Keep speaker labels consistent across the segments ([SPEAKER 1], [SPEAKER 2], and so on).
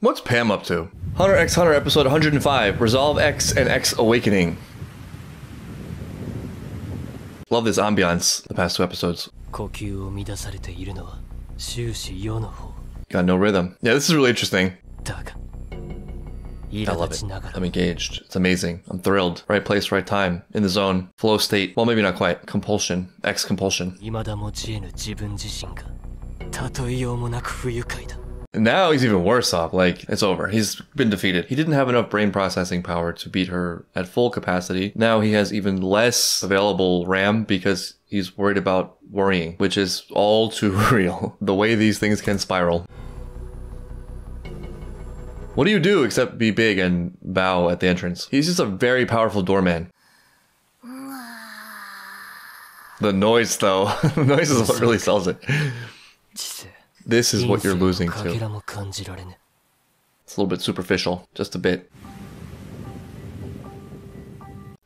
[SPEAKER 1] What's Palm up to? Hunter x Hunter episode 105 Resolve X and X Awakening. Love this ambiance the past two episodes. Got no rhythm. Yeah, this is really interesting. I love it. I'm engaged. It's amazing. I'm thrilled. Right place, right time. In the zone. Flow state. Well, maybe not quite. Compulsion. Ex compulsion. Now he's even worse off. Like, it's over. He's been defeated. He didn't have enough brain processing power to beat her at full capacity. Now he has even less available RAM because he's worried about worrying, which is all too real. The way these things can spiral. What do you do except be big and bow at the entrance? He's just a very powerful doorman. The noise, though. the noise is what really sells it. This is what you're losing to. It's a little bit superficial, just a bit.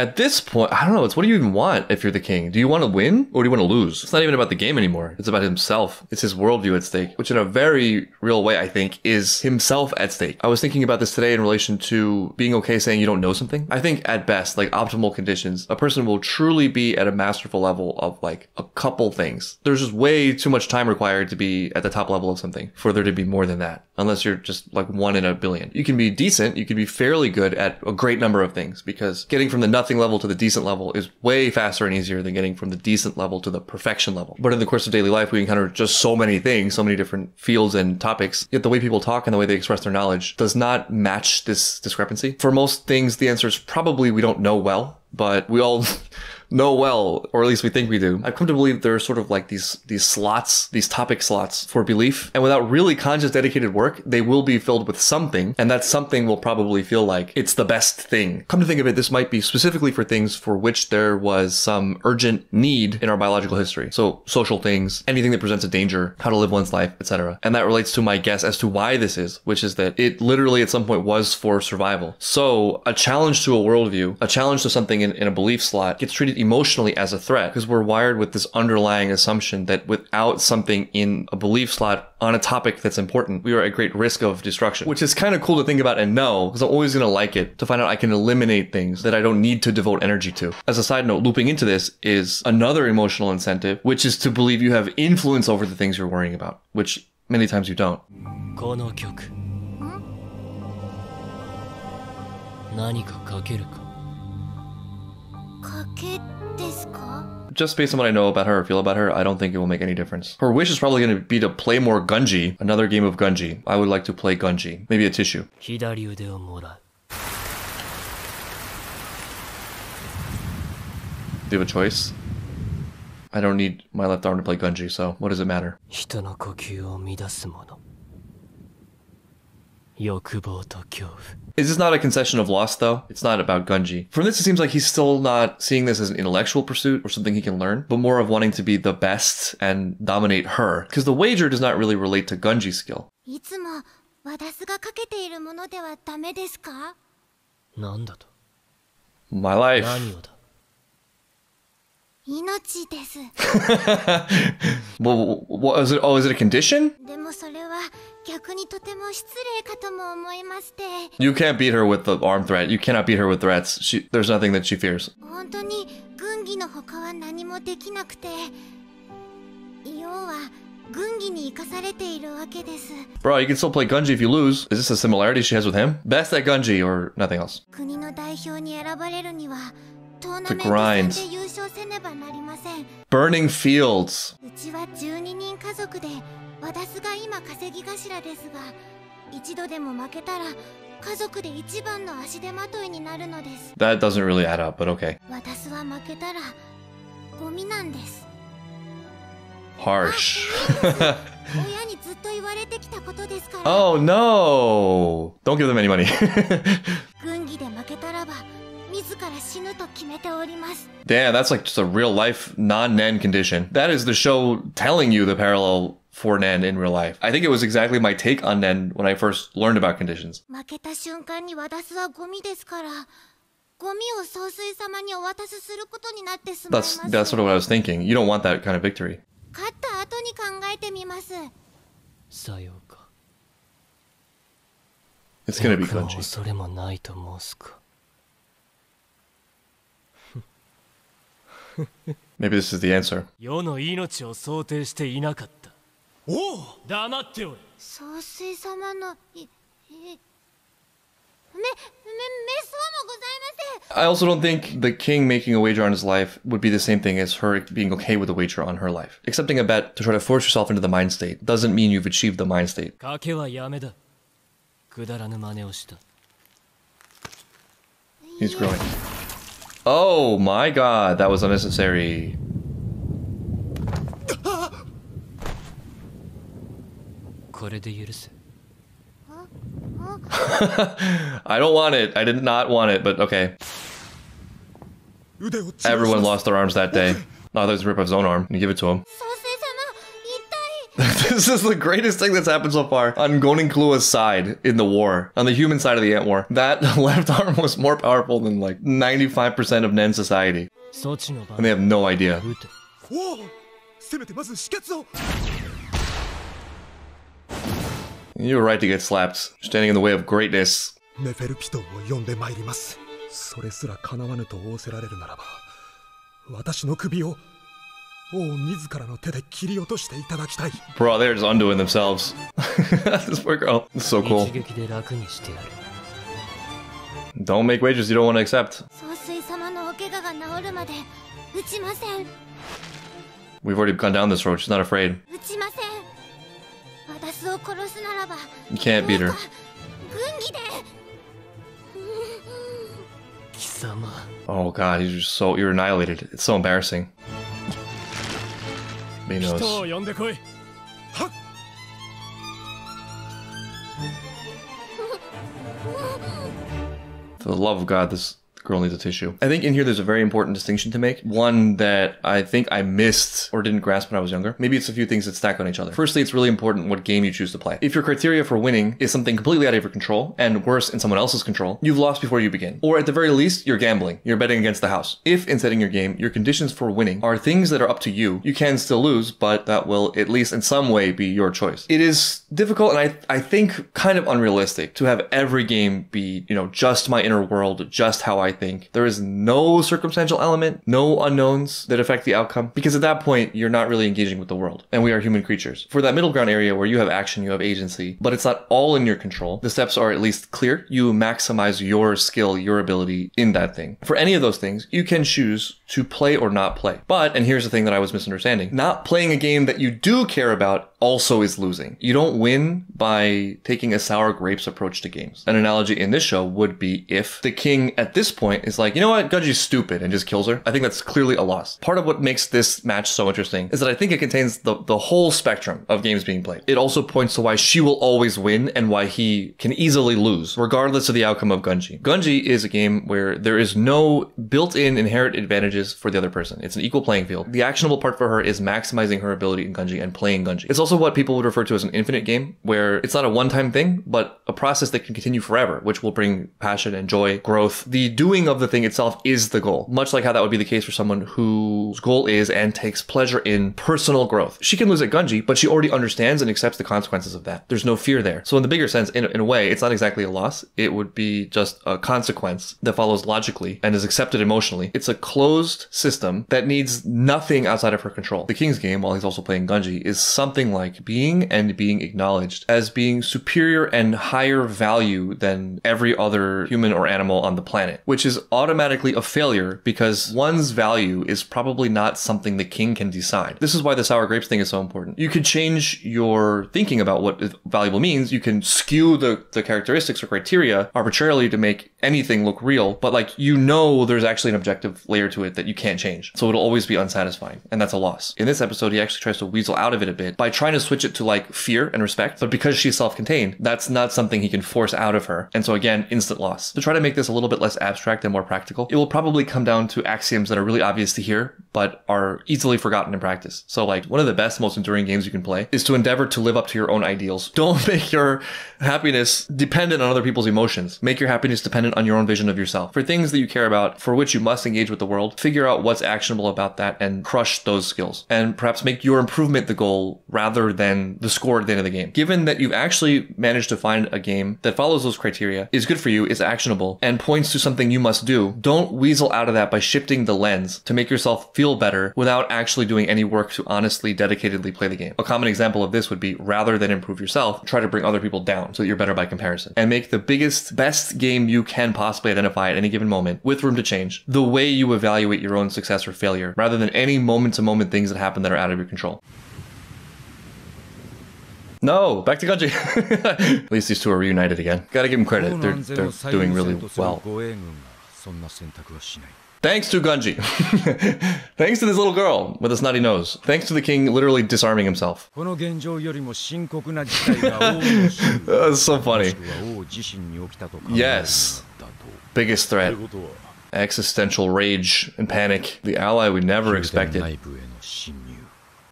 [SPEAKER 1] At this point, I don't know. It's what do you even want if you're the king? Do you want to win or do you want to lose? It's not even about the game anymore. It's about himself. It's his worldview at stake, which in a very real way, I think, is himself at stake. I was thinking about this today in relation to being okay saying you don't know something. I think at best, like optimal conditions, a person will truly be at a masterful level of like a couple things. There's just way too much time required to be at the top level of something for there to be more than that. Unless you're just like one in a billion. You can be decent. You can be fairly good at a great number of things because getting from the nothing level to the decent level is way faster and easier than getting from the decent level to the perfection level. But in the course of daily life, we encounter just so many things, so many different fields and topics. Yet the way people talk and the way they express their knowledge does not match this discrepancy. For most things, the answer is probably we don't know well, but we all know well, or at least we think we do. I've come to believe there are sort of like these these slots, these topic slots for belief, and without really conscious, dedicated work, they will be filled with something, and that something will probably feel like it's the best thing. Come to think of it, this might be specifically for things for which there was some urgent need in our biological history. So social things, anything that presents a danger, how to live one's life, etc. And that relates to my guess as to why this is, which is that it literally at some point was for survival. So a challenge to a worldview, a challenge to something in, in a belief slot gets treated emotionally as a threat because we're wired with this underlying assumption that without something in a belief slot on a topic that's important, we are at great risk of destruction, which is kind of cool to think about and know because I'm always going to like it to find out I can eliminate things that I don't need to devote energy to. As a side note, looping into this is another emotional incentive, which is to believe you have influence over the things you're worrying about, which many times you don't.
[SPEAKER 2] この曲何かかけるか
[SPEAKER 3] 賭けですか
[SPEAKER 1] Just based on what I know about her, feel about her, I don't think it will make any difference. Her wish is probably going to be to play more Gungi, another game of Gungi. I would like to play Gungi, maybe a tissue. Do you have a choice? I don't need my left arm to play Gungi, so what does it matter? Is this not a concession of loss, though? It's not about Gungi. From this, it seems like he's still not seeing this as an intellectual pursuit or something he can learn, but more of wanting to be the best and dominate her, because the wager does not really relate to Gungi's skill. My life.
[SPEAKER 3] 命です。
[SPEAKER 1] well, what, is it, oh, is it a condition? You can't beat her with the arm threat. You cannot beat her with threats. She, there's nothing that she fears. Bro, you can still play Gungi if you lose. Is this a similarity she has with him? Best at Gungi or nothing else?
[SPEAKER 3] トーナメント
[SPEAKER 1] The grind.
[SPEAKER 3] 戦で優勝せねばなりません
[SPEAKER 1] Burning Fields.
[SPEAKER 3] うちは12人家族でワダスが今稼ぎ頭ですが一度でも負けたら家族で一番の足手まといになるのです
[SPEAKER 1] That doesn't really add up, but okay.
[SPEAKER 3] ワダスは負けたらゴミなんです
[SPEAKER 1] Harsh.
[SPEAKER 3] 親にずっと言われてきたことですから
[SPEAKER 1] oh no! Don't give them any money.
[SPEAKER 3] 軍技で負けたらば 自ら死ぬと決めております
[SPEAKER 1] Damn, that's like just a real life non Nen condition. That is the show telling you the parallel for Nen in real life. I think it was exactly my take on Nen when I first learned about conditions.
[SPEAKER 3] 負けた瞬間にワダスはゴミですからゴミを総帥様にお渡しすることになってしまいま
[SPEAKER 1] That's
[SPEAKER 3] す
[SPEAKER 1] that's sort of what I was thinking. You don't want that kind of victory.
[SPEAKER 3] 勝った後に考 てみます
[SPEAKER 2] さようか
[SPEAKER 1] It's gonna be
[SPEAKER 2] 僕
[SPEAKER 1] Maybe this is the answer.
[SPEAKER 2] 世の命を想定していなかった
[SPEAKER 4] おお
[SPEAKER 2] 黙っておれ
[SPEAKER 3] 総帥様のいえめめめそうもございません
[SPEAKER 1] I also don't think the king making a wager on his life would be the same thing as her being okay with a wager on her life. Accepting a bet to try to force yourself into the mind state doesn't mean you've achieved the mind state.
[SPEAKER 2] 賭けはやめだくだらぬ真似をした
[SPEAKER 1] He's growing. Oh my god, that was unnecessary. I don't want it. I did not want it, but okay. Everyone lost their arms that day. Oh, that a rip off his own arm. You give it to him. this is the greatest thing that's happened so far on Gon and Killua's side in the war, on the human side of the ant war. That left arm was more powerful than like 95% of Nen society. And they have no idea. You were right to get slapped, standing in the way of greatness. Bro, they're just undoing themselves. this poor girl. It's so cool. Don't make wages you don't want to accept. We've already gone down this road. She's not afraid. You can't beat her. Oh god, you're so you're annihilated. It's so embarrassing. He. For the love of God, this girl needs a tissue. I think in here there's a very important distinction to make. One that I think I missed or didn't grasp when I was younger. Maybe it's a few things that stack on each other. Firstly, it's really important what game you choose to play. If your criteria for winning is something completely out of your control and worse in someone else's control, you've lost before you begin. Or at the very least, you're gambling. You're betting against the house. If in setting your game, your conditions for winning are things that are up to you, you can still lose, but that will at least in some way be your choice. It is difficult and I, I think kind of unrealistic to have every game be, you know, just my inner world, just how I think. There is no circumstantial element, no unknowns that affect the outcome, because at that point, you're not really engaging with the world. And we are human creatures. For that middle ground area where you have action, you have agency, but it's not all in your control, the steps are at least clear. You maximize your skill, your ability in that thing. For any of those things, you can choose to play or not play. But, and here's the thing that I was misunderstanding, not playing a game that you do care about also is losing. You don't win by taking a sour grapes approach to games. An analogy in this show would be if the king at this point is like, you know what, Gungi's stupid and just kills her. I think that's clearly a loss. Part of what makes this match so interesting is that I think it contains the, the whole spectrum of games being played. It also points to why she will always win and why he can easily lose, regardless of the outcome of Gungi. Gungi is a game where there is no built-in inherent advantages for the other person. It's an equal playing field. The actionable part for her is maximizing her ability in Gungi and playing Gungi. It's also what people would refer to as an infinite game, where it's not a one-time thing, but a process that can continue forever, which will bring passion and joy, growth. The doing of the thing itself is the goal. Much like how that would be the case for someone whose goal is and takes pleasure in personal growth. She can lose at Gungi, but she already understands and accepts the consequences of that. There's no fear there. So in the bigger sense, in, in a way, it's not exactly a loss. It would be just a consequence that follows logically and is accepted emotionally. It's a closed system that needs nothing outside of her control. The King's game, while he's also playing Gungi, is something like being and being acknowledged as being superior and higher value than every other human or animal on the planet, which is automatically a failure because one's value is probably not something the king can decide. This is why the sour grapes thing is so important. You could change your thinking about what valuable means. You can skew the, the characteristics or criteria arbitrarily to make anything look real, but like you know there's actually an objective layer to it that you can't change. So it'll always be unsatisfying, and that's a loss. In this episode, he actually tries to weasel out of it a bit by trying to switch it to like fear and respect, but because she's self-contained, that's not something he can force out of her. And so again, instant loss. To try to make this a little bit less abstract and more practical, it will probably come down to axioms that are really obvious to hear, but are easily forgotten in practice. So like one of the best, most enduring games you can play is to endeavor to live up to your own ideals. Don't make your happiness dependent on other people's emotions. Make your happiness dependent dependent on your own vision of yourself. For things that you care about, for which you must engage with the world, figure out what's actionable about that and crush those skills. And perhaps make your improvement the goal rather than the score at the end of the game. Given that you've actually managed to find a game that follows those criteria, is good for you, is actionable, and points to something you must do, don't weasel out of that by shifting the lens to make yourself feel better without actually doing any work to honestly, dedicatedly play the game. A common example of this would be rather than improve yourself, try to bring other people down so that you're better by comparison. And make the biggest, best game you can can possibly identify at any given moment with room to change the way you evaluate your own success or failure rather than any moment to moment things that happen that are out of your control. No, back to Gungi. At least these two are reunited again. Gotta give them credit. They're, they're doing really well. Thanks to Gungi. Thanks to this little girl with a snotty nose. Thanks to the king literally disarming himself. That's so funny. Yes biggest threat. Existential rage and panic, the ally we never expected.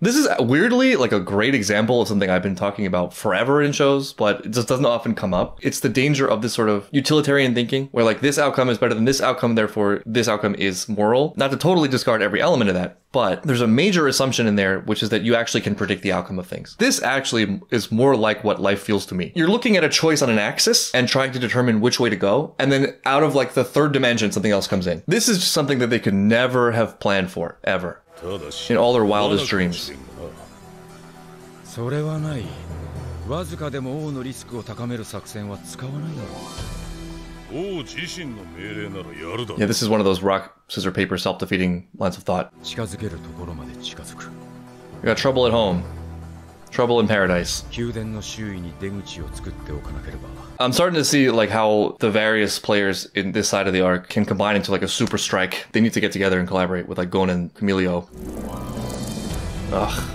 [SPEAKER 1] This is weirdly like a great example of something I've been talking about forever in shows, but it just doesn't often come up. It's the danger of this sort of utilitarian thinking where like this outcome is better than this outcome, therefore this outcome is moral. Not to totally discard every element of that, but there's a major assumption in there, which is that you actually can predict the outcome of things. This actually is more like what life feels to me. You're looking at a choice on an axis and trying to determine which way to go. And then out of like the third dimension, something else comes in. This is something that they could never have planned for ever
[SPEAKER 5] ただし
[SPEAKER 1] In all their
[SPEAKER 5] まだ
[SPEAKER 1] wildest
[SPEAKER 5] かも
[SPEAKER 1] dreams.
[SPEAKER 5] しれんがな
[SPEAKER 6] それはないわずかでも王のリスクを高める作戦は使わないだろう
[SPEAKER 5] 王自身の命令ならやるだろ
[SPEAKER 1] Yeah, this is one of those rock, scissor, paper, self defeating lines of thought.
[SPEAKER 6] 近づけるところまで近づく
[SPEAKER 1] We got trouble at home, Trouble in Paradise. I'm starting to see like how the various players in this side of the arc can combine into like a super strike. They need to get together and collaborate with like Gon and Camilio. Ugh.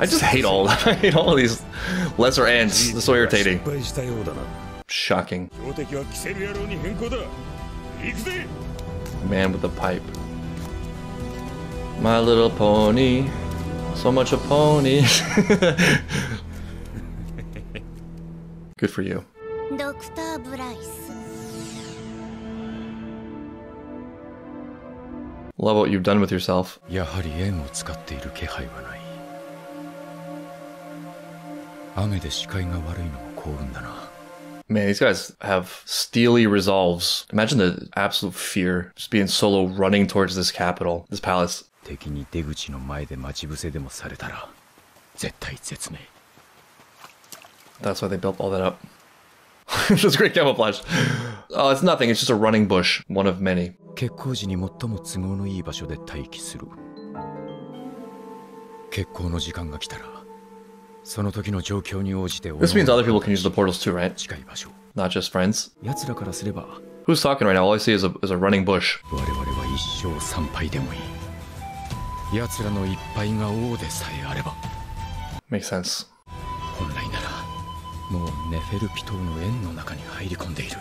[SPEAKER 1] I just hate all I hate all of these lesser ants. It's so irritating. Shocking. Man with a pipe. My little pony. So much a pony. Good for you.
[SPEAKER 3] Dr. Bryce.
[SPEAKER 1] Love what you've done with yourself. Man, these guys have steely resolves. Imagine the absolute fear just being solo running towards this capital, this palace.
[SPEAKER 6] 敵に出口の前で待ち伏せでもされたら絶対絶命
[SPEAKER 1] That's why they built all that up. That's great camouflage. Oh, it's nothing. It's just a running bush. One of many.
[SPEAKER 6] 結婚時に最も都合のいい場所で待機する結婚の時間が来たらその時の状況に応じて
[SPEAKER 1] This means other people can use the portals too, right?
[SPEAKER 6] 近い場所
[SPEAKER 1] Not just friends.
[SPEAKER 6] 奴らからすれば
[SPEAKER 1] Who's talking right now? All I see is a, is a running bush.
[SPEAKER 6] 我々は一生参拝でもいい奴らの一杯が王でさえあれば
[SPEAKER 1] Makes sense.
[SPEAKER 6] 本来ならもうネフェルピトーの円の中に入り込んでいる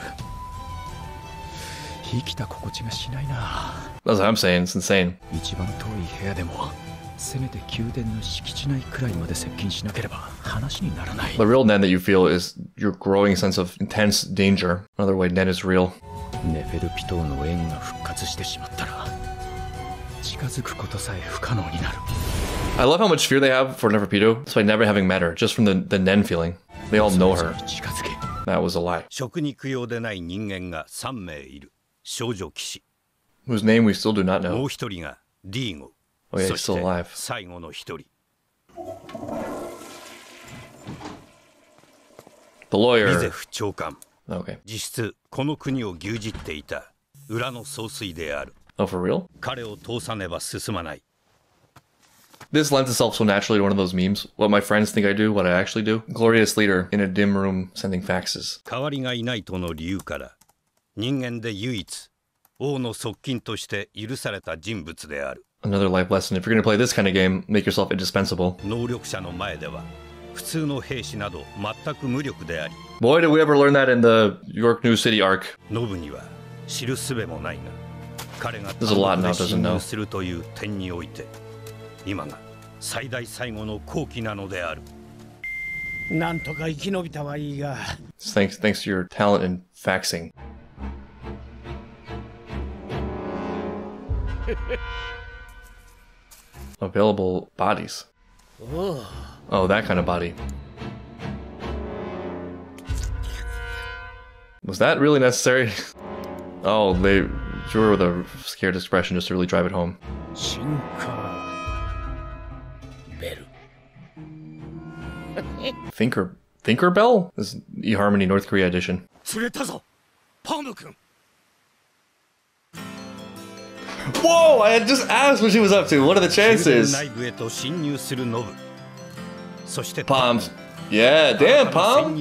[SPEAKER 6] 生きた心地がしないな
[SPEAKER 1] That's what I'm saying. It's insane.
[SPEAKER 6] 一番遠い部屋でもせめて宮殿の敷地内くらいまで接近しなければ話にならない
[SPEAKER 1] The real Nen that you feel is your growing sense of intense danger. Another way Nen is real.
[SPEAKER 6] ネフェルピトーの円が復活してしまったら
[SPEAKER 1] I love how much fear they have for Neferpitou, despite never having met her, just from the, the Nen feeling. They all know her. That was a lie. Whose name we still do not know. Oh yeah, he's still alive. The lawyer. Okay.
[SPEAKER 7] 実質この国を牛耳っていた裏の総帥である
[SPEAKER 1] Oh, for real?
[SPEAKER 7] 彼を通さねば進まない
[SPEAKER 1] This lends itself so naturally to one of those memes. What my friends think I do, what I actually do. Glorious leader in a dim room sending faxes.
[SPEAKER 7] 代わりがいないとの理由から人間で唯一王の側近として許された人物である
[SPEAKER 1] Another life lesson. If you're gonna play this kind of game, make yourself indispensable.
[SPEAKER 7] 能力者の前では普通の兵士など全く無力であり
[SPEAKER 1] Boy, did we ever learn that in the York New City arc.
[SPEAKER 7] ノブには知る術もないが 彼が
[SPEAKER 1] There's a lot
[SPEAKER 7] 単独
[SPEAKER 1] now
[SPEAKER 7] で
[SPEAKER 1] doesn't
[SPEAKER 7] 侵
[SPEAKER 1] know.
[SPEAKER 7] 入するという点において今が最大最後の好機なのである
[SPEAKER 8] なんとか生き延びたはいいが
[SPEAKER 1] Thanks, thanks to your talent in faxing. Available bodies. Oh, that kind of body. Was that really necessary? oh, they Drew with a scared expression just to really drive it home.
[SPEAKER 8] Thinker
[SPEAKER 1] Thinker Bell? This is eHarmony North Korea edition. Whoa! I just asked what she was up to. What are the chances?
[SPEAKER 7] そして
[SPEAKER 1] パン Yeah, damn, Palm.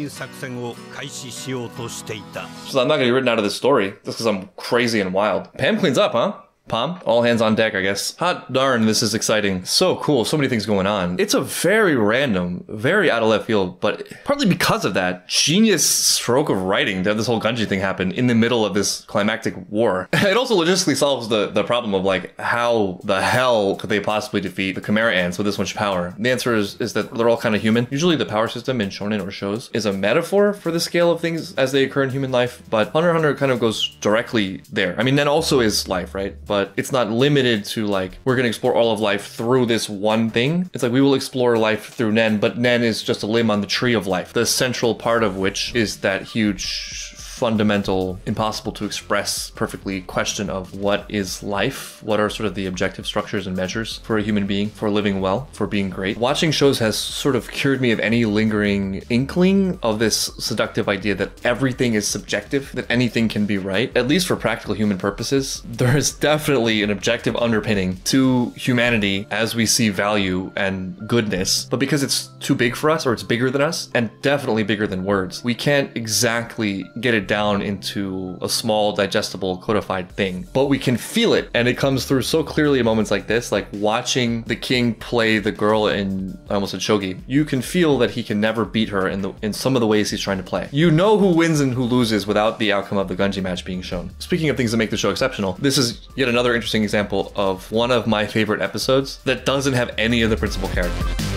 [SPEAKER 1] She's not going to be written out of this story. Just because I'm crazy and wild. Palm cleans up, huh? Palm, all hands on deck, I guess. Hot darn, this is exciting. So cool, so many things going on. It's a very random, very out of left field, but partly because of that genius stroke of writing to have this whole Gungi thing happen in the middle of this climactic war. It also logistically solves the, the problem of like, how the hell could they possibly defeat the Chimera ants with this much power? The answer is, is that they're all kind of human. Usually the power system in shonen or shows is a metaphor for the scale of things as they occur in human life, but Hunter Hunter kind of goes directly there. I mean, Nen also is life, right? But it's not limited to like, we're to explore all of life through this one thing. It's like we will explore life through Nen, but Nen is just a limb on the tree of life, the central part of which is that huge fundamental, impossible to express perfectly question of what is life? What are sort of the objective structures and measures for a human being, for living well, for being great? Watching shows has sort of cured me of any lingering inkling of this seductive idea that everything is subjective, that anything can be right, at least for practical human purposes. There is definitely an objective underpinning to humanity as we see value and goodness, but because it's too big for us or it's bigger than us, and definitely bigger than words, we can't exactly get down into a small, digestible, codified thing. But we can feel it, and it comes through so clearly in moments like this, like watching the king play the girl in I almost said shogi. You can feel that he can never beat her in the in some of the ways he's trying to play. You know who wins and who loses without the outcome of the Gungi match being shown. Speaking of things that make the show exceptional, this is yet another interesting example of one of my favorite episodes that doesn't have any of the principal characters.